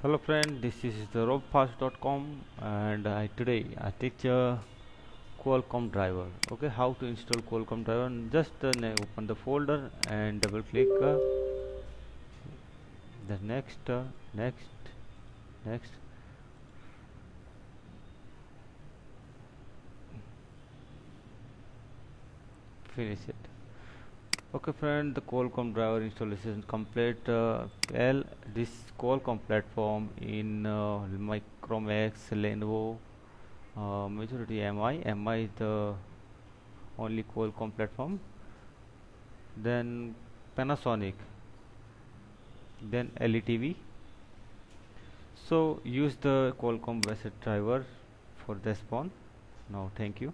hello friend this is the robfast.com and I, today I teach a Qualcomm driver. Okay how to install Qualcomm driver? Just uh, open the folder and double click uh, the next uh, next next. Finish it okay friend the Qualcomm driver installation complete. Uh, well this Qualcomm platform in uh, Micromax Lenovo uh, majority MI MI is the only Qualcomm platform. Then Panasonic. Then LETV so use the Qualcomm based driver for this phone now thank you